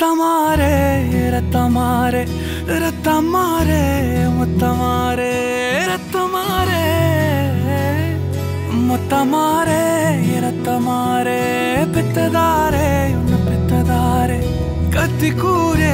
ரத்தமாரே ரத்தமாரே ரத்தமாரே முத்தமாரே ரத்தமாரே முத்தமாரே ரத்தமாரே பித்ததாரே உன்னை பித்ததாரே. கத்தி கூரே